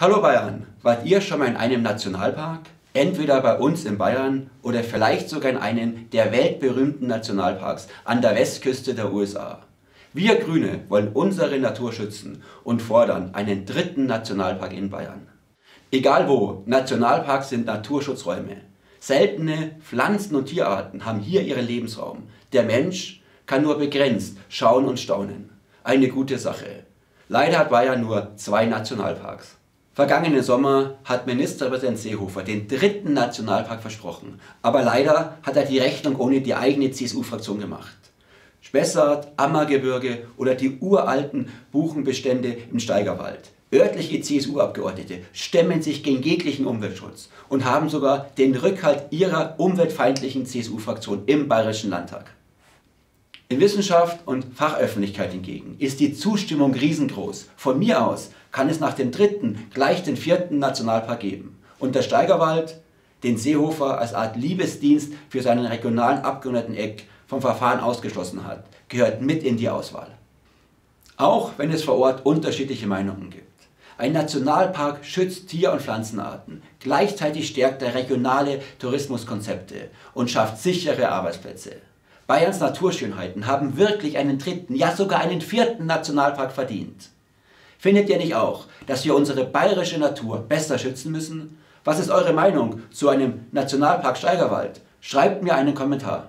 Hallo Bayern, wart ihr schon mal in einem Nationalpark? Entweder bei uns in Bayern oder vielleicht sogar in einem der weltberühmten Nationalparks an der Westküste der USA. Wir Grüne wollen unsere Natur schützen und fordern einen dritten Nationalpark in Bayern. Egal wo, Nationalparks sind Naturschutzräume. Seltene Pflanzen- und Tierarten haben hier ihren Lebensraum. Der Mensch kann nur begrenzt schauen und staunen. Eine gute Sache. Leider hat Bayern nur zwei Nationalparks. Vergangenen Sommer hat Ministerpräsident Seehofer den dritten Nationalpark versprochen, aber leider hat er die Rechnung ohne die eigene CSU-Fraktion gemacht. Spessart, Ammergebirge oder die uralten Buchenbestände im Steigerwald. Örtliche CSU-Abgeordnete stemmen sich gegen jeglichen Umweltschutz und haben sogar den Rückhalt ihrer umweltfeindlichen CSU-Fraktion im Bayerischen Landtag. In Wissenschaft und Fachöffentlichkeit hingegen ist die Zustimmung riesengroß. Von mir aus kann es nach dem dritten gleich den vierten Nationalpark geben. Und der Steigerwald, den Seehofer als Art Liebesdienst für seinen regionalen Abgeordneteneck vom Verfahren ausgeschlossen hat, gehört mit in die Auswahl. Auch wenn es vor Ort unterschiedliche Meinungen gibt. Ein Nationalpark schützt Tier- und Pflanzenarten, gleichzeitig stärkt er regionale Tourismuskonzepte und schafft sichere Arbeitsplätze. Bayerns Naturschönheiten haben wirklich einen dritten, ja sogar einen vierten Nationalpark verdient. Findet ihr nicht auch, dass wir unsere bayerische Natur besser schützen müssen? Was ist eure Meinung zu einem Nationalpark Steigerwald? Schreibt mir einen Kommentar.